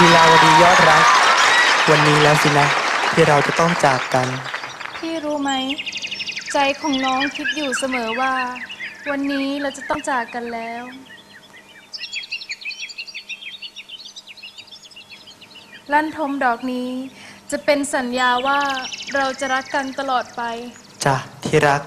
ลีลาวดียอดรัก วันนี้แล้วสินะ ที่เราจะต้องจากกัน พี่รู้ไหม ใจของน้องคิดอยู่เสมอว่า วันนี้เราจะต้องจากกันแล้ว ลั่นทมดอกนี้ จะเป็นสัญญาว่าเราจะรักกันตลอดไป จ้ะที่รัก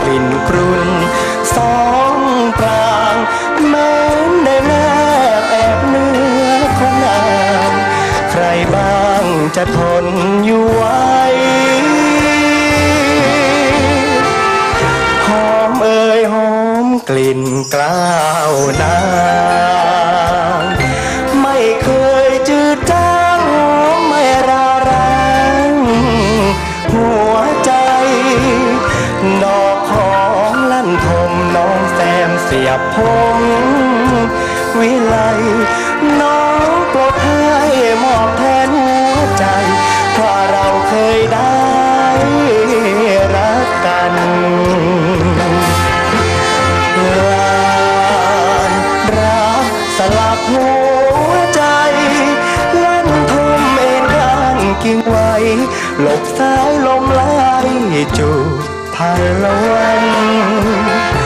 กลิ่นกรุ่นสองปรางแม้นได้แลบแอบเนื้อของนางใครบ้างจะทนอยู่ไหวหอมเอ่ยหอมกลิ่นกล้าวนา ยบผมวิไลน้องปลดให้มอบแทนหัวใจว่าเราเคยได้รักกันลานรักสลับหัวใจลั่นทมเอ็นข้างกิ่งไว้หลบสายลมไหลจูบพันละวัน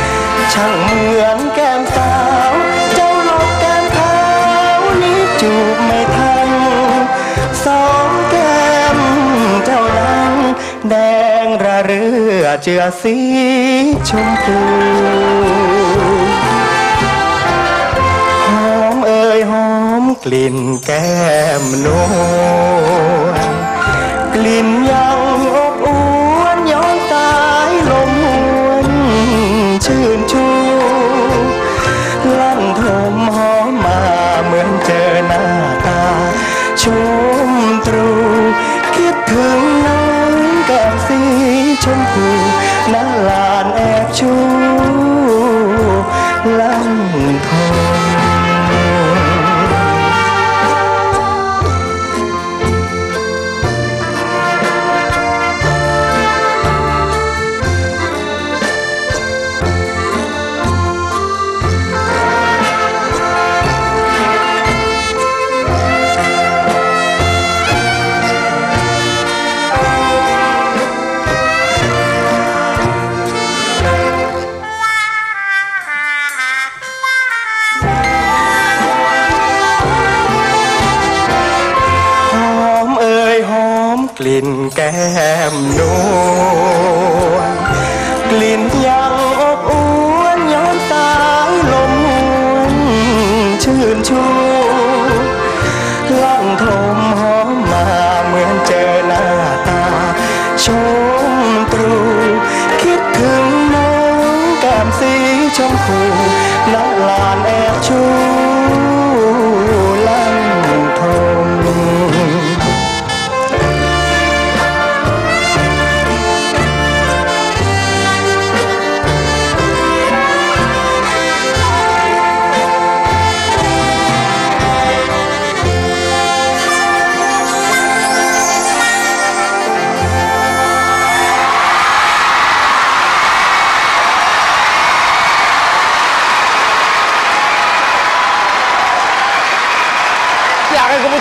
ช่างเหมือนแก้มสาว เจ้าหลอกแก้มเท้านี้จูบไม่ทัน สองแก้มเจ้านั้น แดงระเรือเจือสีชมพูหอมเอ่ยหอมกลิ่นแก้มนวลกลิ่นยังาน กลิ่นแก้มนวลกลิ่นยังอบอวนย้อนสายลมหวนชื่นชูล่องทง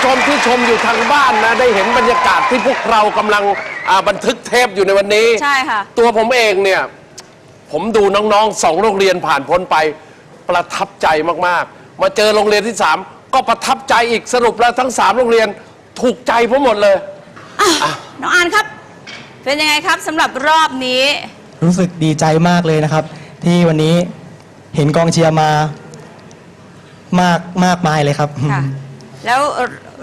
ชมที่ชมอยู่ทางบ้านนะ ได้เห็นบรรยากาศที่พวกเรากำลังอ่าบันทึกเทปอยู่ในวันนี้ ใช่ค่ะ ตัวผมเองเนี่ย ผมดูน้องๆสองโรงเรียนผ่านพ้นไป ประทับใจมากๆ มาเจอโรงเรียนที่สามก็ประทับใจอีกสรุปแล้วทั้งสามโรงเรียนถูกใจผมหมดเลย อะน้องอานครับ เป็นยังไงครับสำหรับรอบนี้ รู้สึกดีใจมากเลยนะครับ ที่วันนี้เห็นกองเชียร์มามากมากมายเลยครับ ค่ะ แล้ว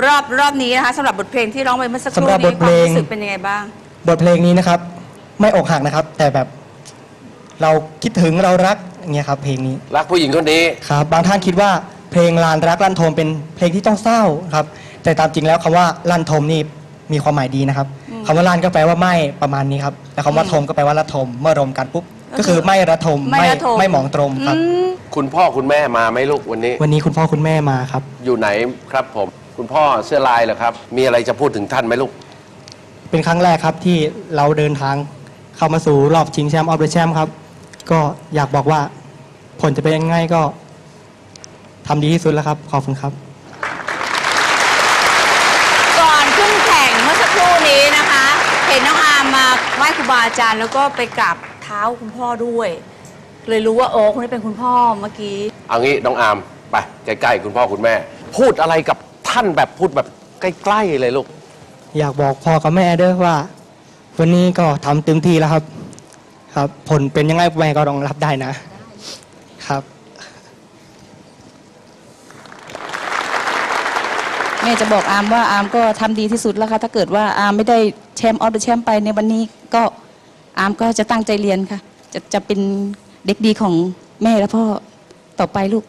รอบรอบนี้นะคะสำหรับบทเพลงที่ร้องไปเมื่อสักครู่สำหรับบนี้ทคเพวาลมงรู้สึกเป็นยังไงบ้าง บทเพลงนี้นะครับ ไม่อกหักนะครับ แต่แบบเราคิดถึงเรารักอย่างเงี้ยครับ เพลงนี้รักผู้หญิงคนนี้ ครับบางท่านคิดว่าเพลงลานรักลั่นทมเป็นเพลงที่ต้องเศร้าครับ แต่ตามจริงแล้วคำว่าลั่นทมนี่มีความหมายดีนะครับคำว่าลั่นก็แปลว่าไม่ประมาณนี้ครับแต่คำว่าทมก็แปลว่าระทมเมื่อรวมกันปุ๊บก็คือไม่ระทมไม่ระทม ไม่หมองตรงครับอืมคุณพ่อคุณแม่มาไหมลูกวันนี้ วันนี้คุณพ่อคุณแม่มาครับ อยู่ไหนครับผม คุณพ่อเสื้อลายเหรอครับ มีอะไรจะพูดถึงท่านไหมลูก เป็นครั้งแรกครับที่เราเดินทางเข้ามาสู่รอบชิงแชมป์ออฟเดอะแชมป์ครับ ก็อยากบอกว่าผลจะเป็นยังไงก็ทำดีที่สุดแล้วครับ ขอบคุณครับ ก่อนขึ้นแข่งเมื่อสักครู่นี้นะคะ เห็นน้องอาร์มมาไหว้ครูบาอาจารย์แล้วก็ไปกราบเท้าคุณพ่อด้วย เลยรู้ว่าโอ้คนนี้เป็นคุณพ่อเมื่อกี้ เอางี้น้องอาร์มไปใกล้ๆคุณพ่อคุณแม่ พูดอะไรกับ ท่านแบบพูดแบบใกล้ๆเลยลูก อยากบอกพ่อกับแม่ด้วยว่า วันนี้ก็ทำเต็มที่แล้วครับ ครับ ผลเป็นยังไงแม่ก็ต้องรับได้นะ ครับ แม่จะบอกอาร์มว่าอาร์มก็ทำดีที่สุดแล้วค่ะ ถ้าเกิดว่าอาร์มไม่ได้ champ of the champ ไปในวันนี้ก็อาร์มก็จะตั้งใจเรียนค่ะ จะจะเป็นเด็กดีของแม่และพ่อต่อไปลูก